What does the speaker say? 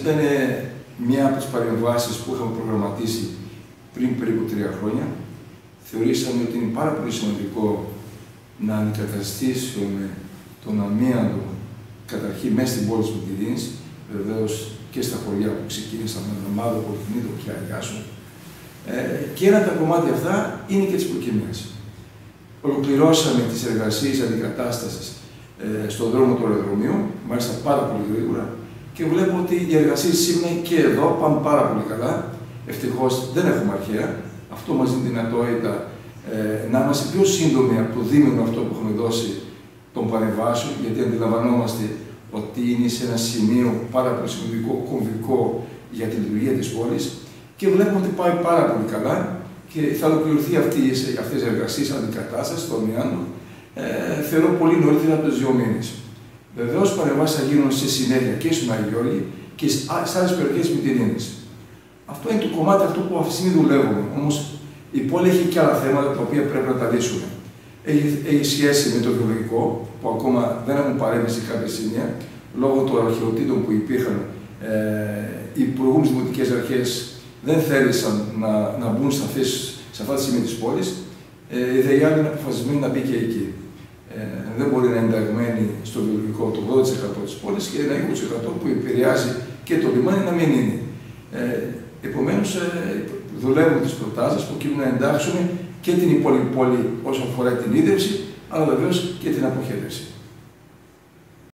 Ήταν μια από τις παρεμβάσεις που είχαμε προγραμματίσει πριν περίπου τρία χρόνια. Θεωρήσαμε ότι είναι πάρα πολύ σημαντικό να αντικαταστήσουμε τον αμύαντο καταρχήν μέσα στην πόλη της Μητυρίνη, βεβαίως και στα χωριά που ξεκίνησαν με Δαμάδο, Πολυκνίδο και Αγιάσου. Ε, και ένα από τα κομμάτια αυτά είναι και της προκυμία. Ολοκληρώσαμε τις εργασίες αντικατάστασης ε, στον δρόμο του αεροδρομίου, μάλιστα πάρα πολύ γρήγορα, και βλέπω ότι οι εργασίες σήμερα και εδώ πάνε πάρα πολύ καλά. Ευτυχώς δεν έχουμε αρχαία. Αυτό μας δίνει δυνατότητα ε, να είμαστε πιο σύντομοι από το δίμηνο αυτό που έχουμε δώσει των παρεμβάσεων, γιατί αντιλαμβανόμαστε ότι είναι σε ένα σημείο πάρα πολύ σημαντικό, κομβικό για τη λειτουργία της πόλης και βλέπουμε ότι πάει πάρα πολύ καλά και θα ολοκληρωθεί αυτές οι εργασίες αντικατάσταση στο Μιάντο, ε, θεωρώ πολύ νωρίτερα από του δύο μήνες. Βεβαίως, παρεμβάσεις θα γίνουν σε συνέχεια και στον Αγιώργη και σε άλλες περιοχές Μητυρίνη. Αυτό είναι το κομμάτι αυτό που αυτή τη στιγμή δουλεύουμε. Όμως η πόλη έχει και άλλα θέματα τα οποία πρέπει να τα λύσουμε. Έχει, έχει σχέση με το βιολογικό, που ακόμα δεν έχουν παρέμβει σε κάποια σημεία, λόγω των αρχαιοτήτων που υπήρχαν. Ε, οι προηγούμενες δημοτικές αρχές δεν θέλησαν να, να μπουν σε, αυτές, σε αυτά τα σημεία της πόλης. Ε, η ΔΕΙΑ είναι αποφασισμένη να μπει και εκεί. Ε, δεν μπορεί να είναι ενταγμένη στο βιολογικό το 80% της πόλης και ένα 20% που επηρεάζει και το λιμάνι να μην είναι. Ε, Επομένως, ε, δουλεύουμε τις προτάσεις προκειμένου να εντάξουμε και την υπόλοιπη πόλη όσον αφορά την ίδρυση, αλλά βεβαίως και την αποχέτευση.